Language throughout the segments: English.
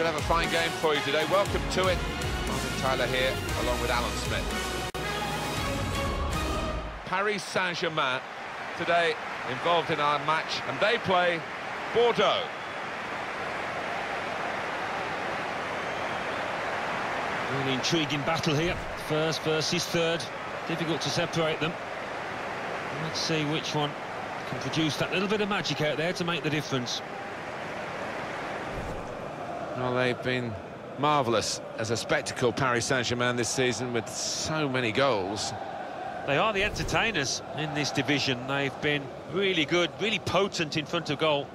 Could have a fine game for you today. Welcome to it. Martin Tyler here, along with Alan Smith. Paris Saint-Germain today involved in our match, and they play Bordeaux. Really intriguing battle here. First versus third. Difficult to separate them. Let's see which one can produce that little bit of magic out there to make the difference. Well, they've been marvellous as a spectacle, Paris Saint-Germain, this season, with so many goals. They are the entertainers in this division. They've been really good, really potent in front of goal.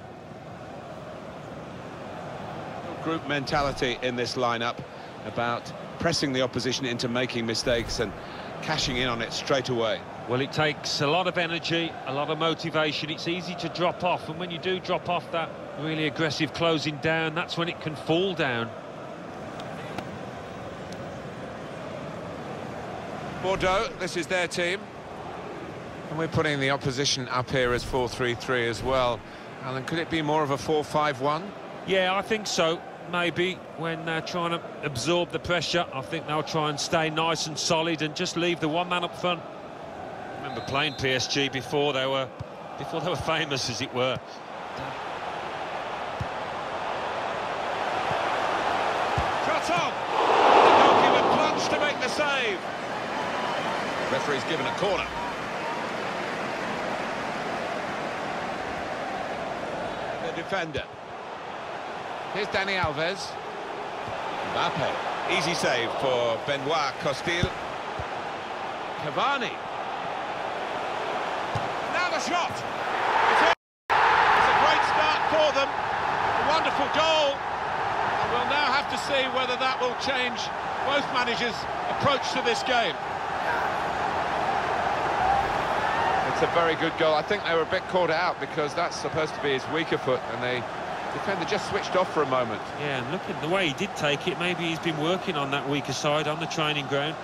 Group mentality in this lineup about pressing the opposition into making mistakes and cashing in on it straight away. Well, it takes a lot of energy, a lot of motivation. It's easy to drop off, and when you do drop off that really aggressive closing down, that's when it can fall down. Bordeaux, this is their team. And we're putting the opposition up here as 4-3-3 as well. Alan, could it be more of a 4-5-1? Yeah, I think so. Maybe when they're trying to absorb the pressure, I think they'll try and stay nice and solid and just leave the one man up front. I remember playing PSG before they were before they were famous, as it were. Shot on! The goalkeeper plunged to make the save. Referee's given a corner. The defender. Here's Dani Alves. Mbappe. Easy save for Benoit Costil. Cavani. Now the shot! It's in. It's a great start for them. A wonderful goal. And we'll now have to see whether that will change both managers' approach to this game. It's a very good goal. I think they were a bit caught out because that's supposed to be his weaker foot and the defender just switched off for a moment. Yeah, and look at the way he did take it. Maybe he's been working on that weaker side on the training ground.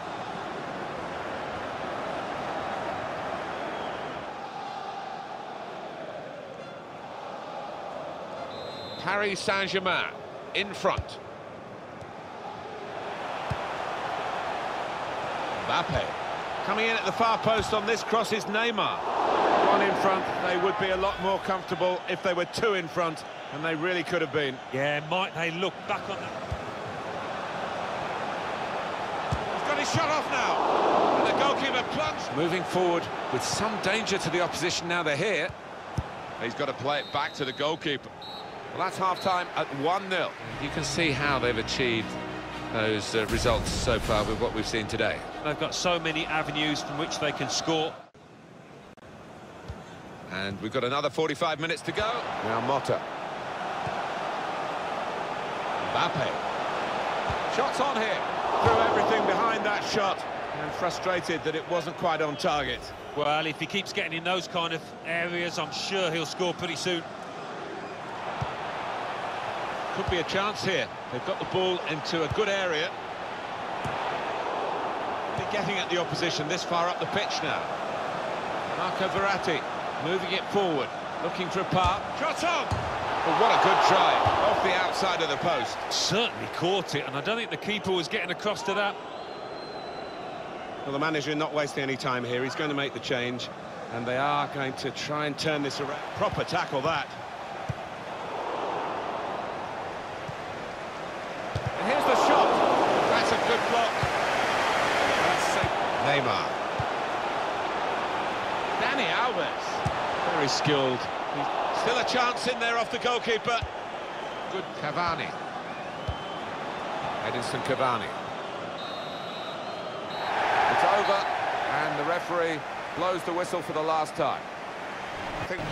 Paris Saint-Germain in front. Mbappe. Coming in at the far post on this cross is Neymar. One in front, they would be a lot more comfortable if they were two in front, and they really could have been. Yeah, might they look back on that? He's got his shot off now. And the goalkeeper plunged. Moving forward with some danger to the opposition now they're here. He's got to play it back to the goalkeeper. Well, that's half-time at 1-0. You can see how they've achieved those uh, results so far with what we've seen today. They've got so many avenues from which they can score. And we've got another 45 minutes to go. Now Motta. Mbappe. Shots on here. Threw everything behind that shot. And frustrated that it wasn't quite on target. Well, if he keeps getting in those kind of areas, I'm sure he'll score pretty soon. Could be a chance here. They've got the ball into a good area. They're getting at the opposition this far up the pitch now. Marco Verratti moving it forward, looking for a part. Shot on! But what a good try, off the outside of the post. Certainly caught it, and I don't think the keeper was getting across to that. Well, the manager not wasting any time here. He's going to make the change, and they are going to try and turn this around. Proper tackle, that. And here's the shot. That's a good block. That's safe. Neymar. Dani Alves. Very skilled. Still a chance in there off the goalkeeper. Good Cavani. Edinson Cavani. It's over, and the referee blows the whistle for the last time. I think